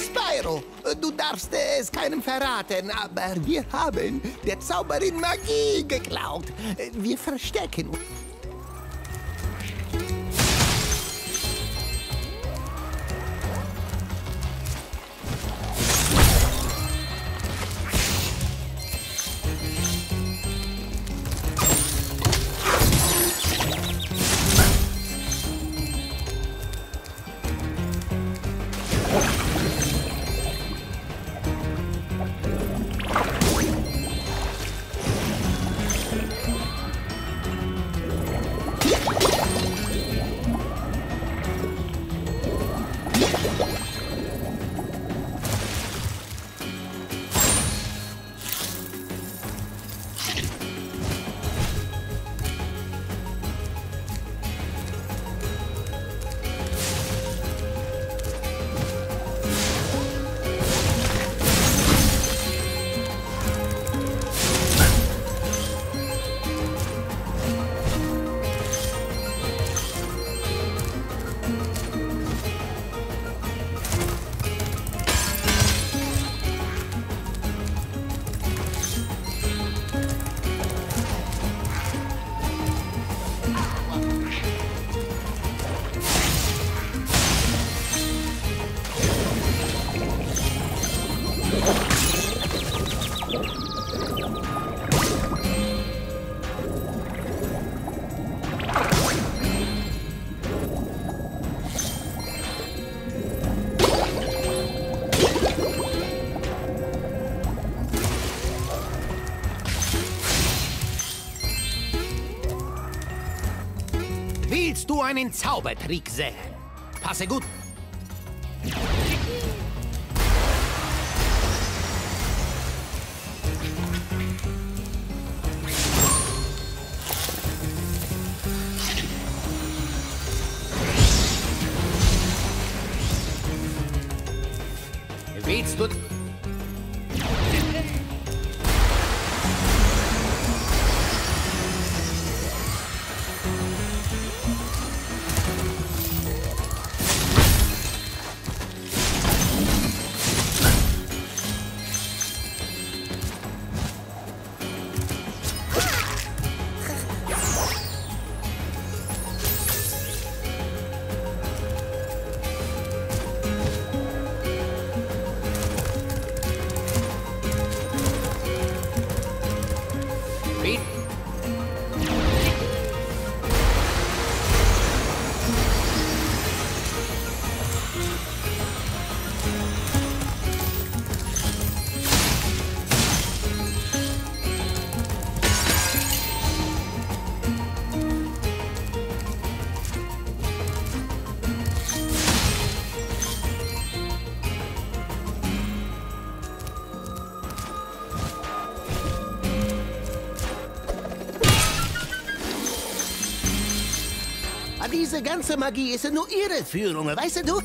Spyro, du darfst es keinem verraten, aber wir haben der Zauberin Magie geklaut. Wir verstecken uns. Einen Zaubertrick sehen? Passe gut. feet Diese ganze Magie ist nur ihre Führung, weißt du?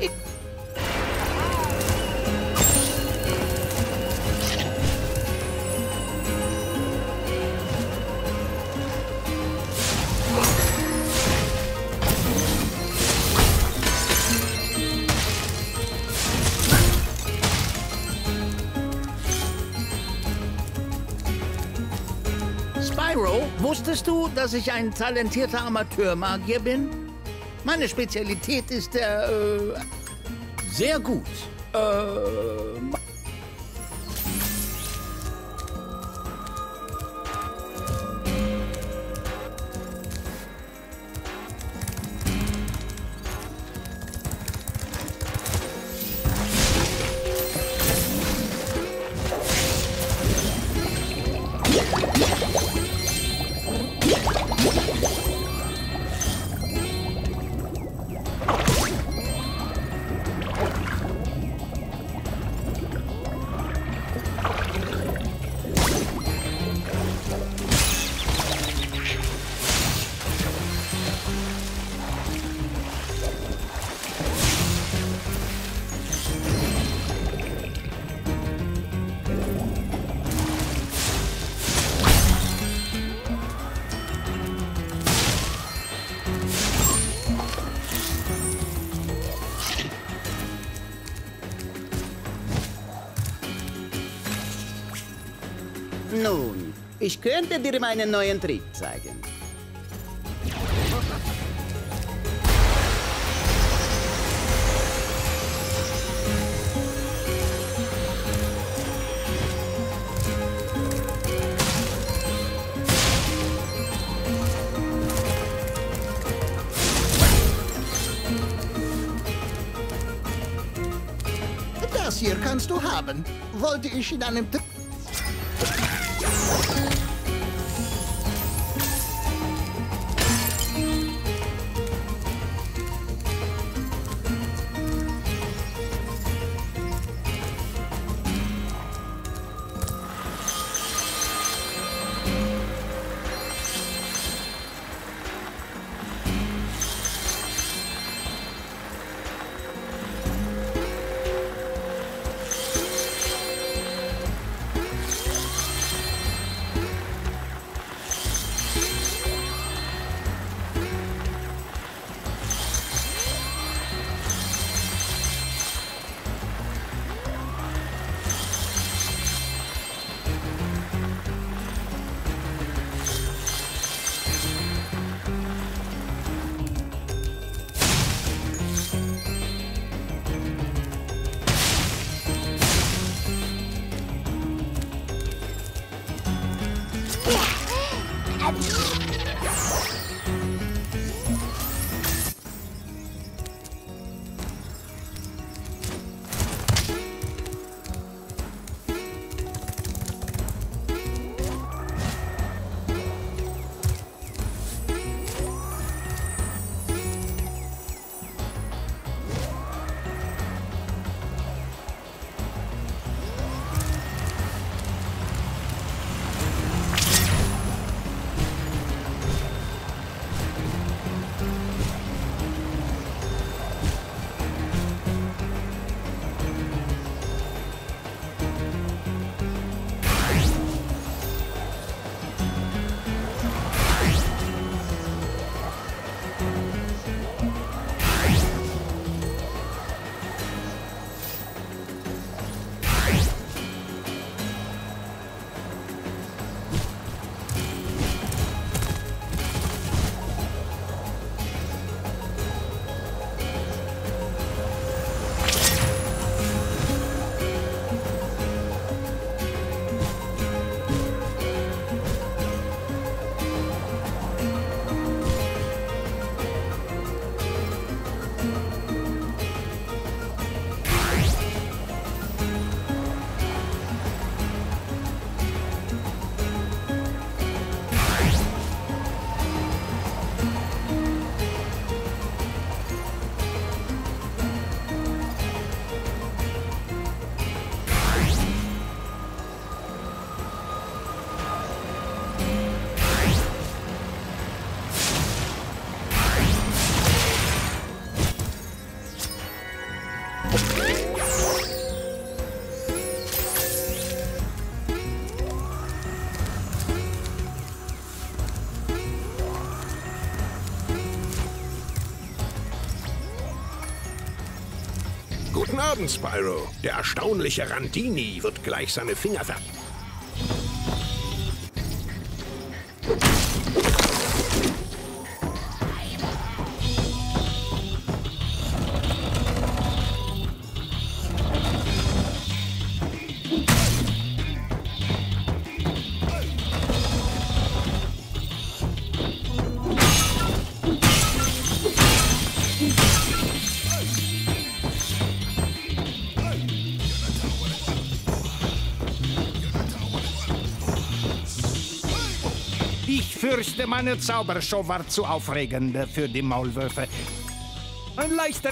Äh, ich... Wusstest du, dass ich ein talentierter Amateurmagier bin? Meine Spezialität ist der, äh, sehr gut. Äh, ich könnte dir meinen neuen Trick zeigen. Das hier kannst du haben. Wollte ich in einem... T Abend, Spyro. Der erstaunliche Randini wird gleich seine Finger ver... fürchte, meine Zaubershow war zu aufregend für die Maulwürfe. Ein leichter...